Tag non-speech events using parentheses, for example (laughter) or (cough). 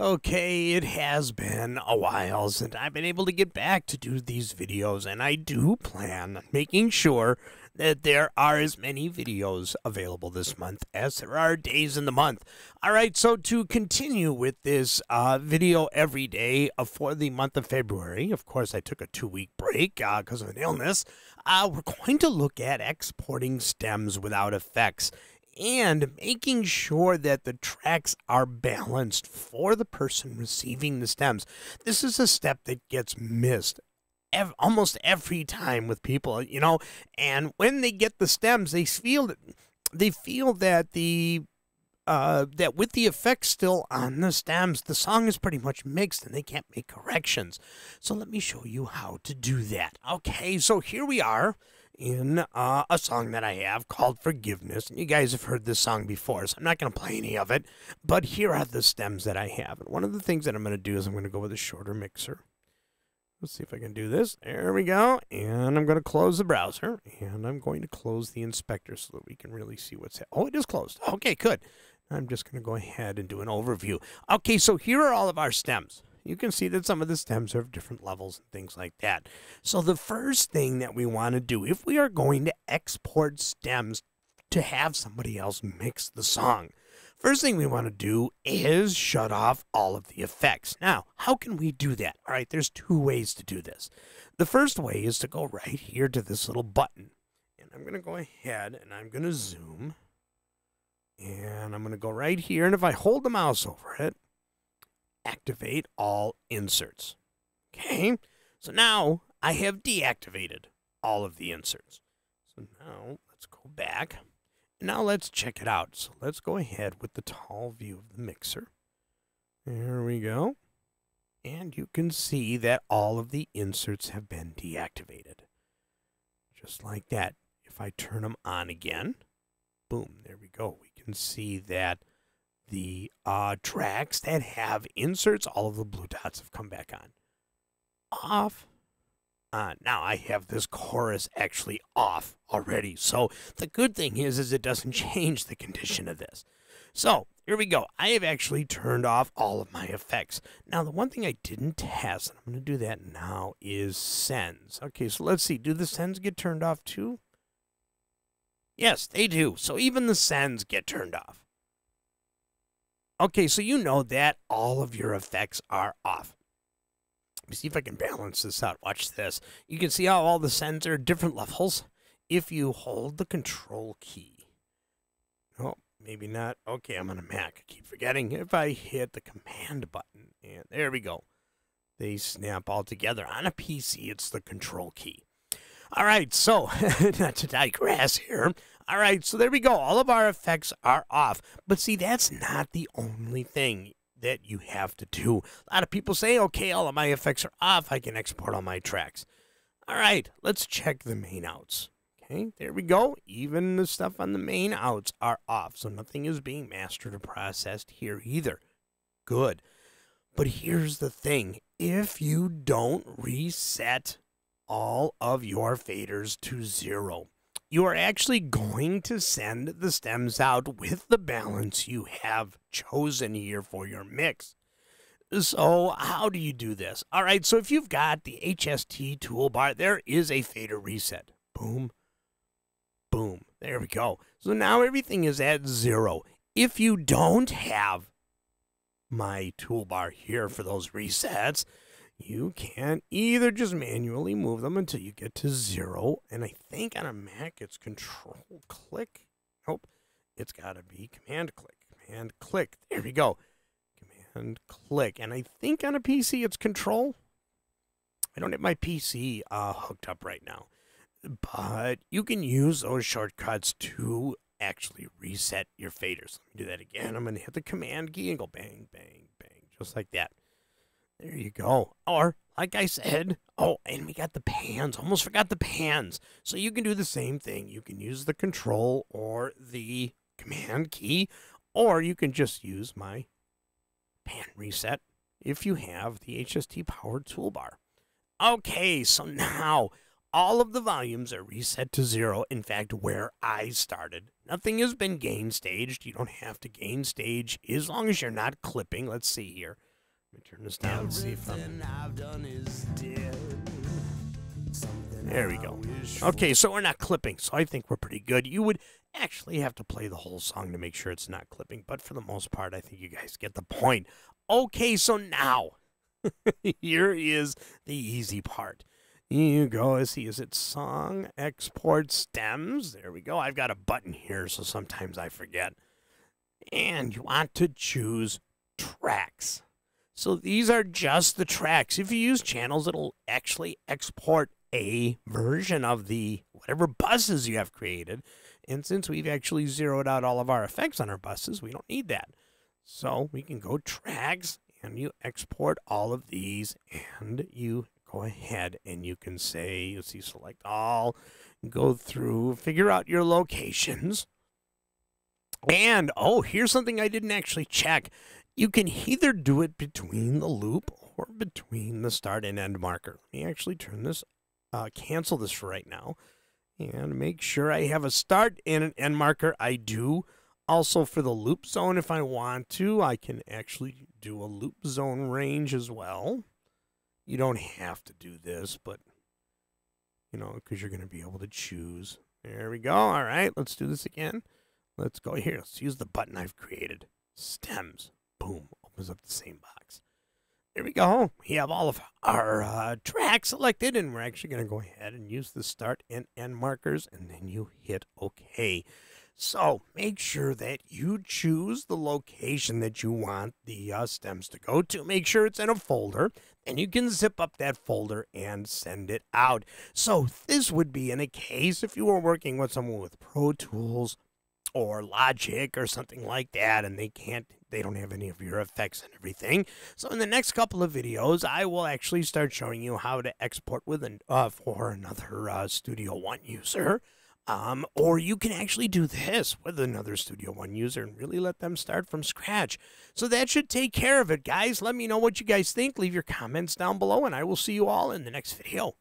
Okay, it has been a while since I've been able to get back to do these videos, and I do plan on making sure that there are as many videos available this month as there are days in the month. All right, so to continue with this uh, video every day uh, for the month of February, of course, I took a two week break because uh, of an illness. Uh, we're going to look at exporting stems without effects and making sure that the tracks are balanced for the person receiving the stems. This is a step that gets missed ev- almost every time with people, you know, and when they get the stems, they feel that they feel that the uh, that with the effects still on the stems, the song is pretty much mixed and they can't make corrections. So let me show you how to do that. Okay, so here we are in uh, a song that I have called Forgiveness. And you guys have heard this song before, so I'm not going to play any of it. But here are the stems that I have. And one of the things that I'm going to do is I'm going to go with a shorter mixer. Let's see if I can do this. There we go. And I'm going to close the browser. And I'm going to close the inspector so that we can really see what's happening. Oh, it is closed. Okay, good. I'm just going to go ahead and do an overview. Okay, so here are all of our stems you can see that some of the stems are of different levels and things like that. So the first thing that we want to do, if we are going to export stems to have somebody else mix the song, first thing we want to do is shut off all of the effects. Now, how can we do that? All right, there's two ways to do this. The first way is to go right here to this little button. And I'm going to go ahead and I'm going to zoom. And I'm going to go right here. And if I hold the mouse over it, activate all inserts. Okay, so now I have deactivated all of the inserts. So now let's go back. Now let's check it out. So let's go ahead with the tall view of the mixer. There we go. And you can see that all of the inserts have been deactivated. Just like that. If I turn them on again, boom, there we go. We can see that the uh, tracks that have inserts, all of the blue dots have come back on. Off. Now I have this chorus actually off already. So the good thing is, is it doesn't (laughs) change the condition of this. So here we go. I have actually turned off all of my effects. Now the one thing I didn't test, and I'm going to do that now, is sends. Okay, so let's see. Do the sends get turned off too? Yes, they do. So even the sends get turned off. Okay, so you know that all of your effects are off. Let me see if I can balance this out. Watch this. You can see how all the sends are different levels. If you hold the control key. Oh, maybe not. Okay, I'm on a Mac. I keep forgetting. If I hit the command button, and there we go. They snap all together. On a PC, it's the control key. All right, so (laughs) not to digress here. All right, so there we go. All of our effects are off. But see, that's not the only thing that you have to do. A lot of people say, okay, all of my effects are off. I can export all my tracks. All right, let's check the main outs. Okay, there we go. Even the stuff on the main outs are off. So nothing is being mastered or processed here either. Good. But here's the thing if you don't reset all of your faders to zero, you are actually going to send the stems out with the balance you have chosen here for your mix. So, how do you do this? All right, so if you've got the HST toolbar, there is a fader reset. Boom, boom. There we go. So now everything is at zero. If you don't have my toolbar here for those resets, you can either just manually move them until you get to zero. And I think on a Mac it's control click. Nope. It's got to be command click. Command click. There we go. Command click. And I think on a PC it's control. I don't have my PC uh, hooked up right now. But you can use those shortcuts to actually reset your faders. Let me do that again. I'm going to hit the command key and go bang, bang, bang, just like that. There you go. Or, like I said, oh, and we got the pans. Almost forgot the pans. So you can do the same thing. You can use the control or the command key, or you can just use my pan reset if you have the HST powered toolbar. Okay, so now all of the volumes are reset to zero. In fact, where I started, nothing has been gain staged. You don't have to gain stage as long as you're not clipping. Let's see here. Let me turn this down and see if I'm. There we go. Okay, so we're not clipping, so I think we're pretty good. You would actually have to play the whole song to make sure it's not clipping, but for the most part, I think you guys get the point. Okay, so now, (laughs) here is the easy part. You go, see, is it song export stems? There we go. I've got a button here, so sometimes I forget. And you want to choose tracks. So these are just the tracks. If you use channels, it'll actually export a version of the whatever buses you have created. And since we've actually zeroed out all of our effects on our buses, we don't need that. So we can go tracks and you export all of these and you go ahead and you can say, you see, select all, go through, figure out your locations. And oh, here's something I didn't actually check. You can either do it between the loop or between the start and end marker. Let me actually turn this uh, cancel this for right now and make sure I have a start and an end marker. I do. Also, for the loop zone, if I want to, I can actually do a loop zone range as well. You don't have to do this, but, you know, because you're going to be able to choose. There we go. All right, let's do this again. Let's go here. Let's use the button I've created. Stems. Boom. Opens up the same box. There we go. We have all of our uh, tracks selected, and we're actually going to go ahead and use the start and end markers, and then you hit OK. So make sure that you choose the location that you want the uh, stems to go to. Make sure it's in a folder, and you can zip up that folder and send it out. So this would be in a case if you were working with someone with Pro Tools or Logic or something like that, and they can't, they don't have any of your effects and everything. So in the next couple of videos, I will actually start showing you how to export with an uh, for another uh, Studio One user. Um, or you can actually do this with another Studio One user and really let them start from scratch. So that should take care of it, guys. Let me know what you guys think. Leave your comments down below, and I will see you all in the next video.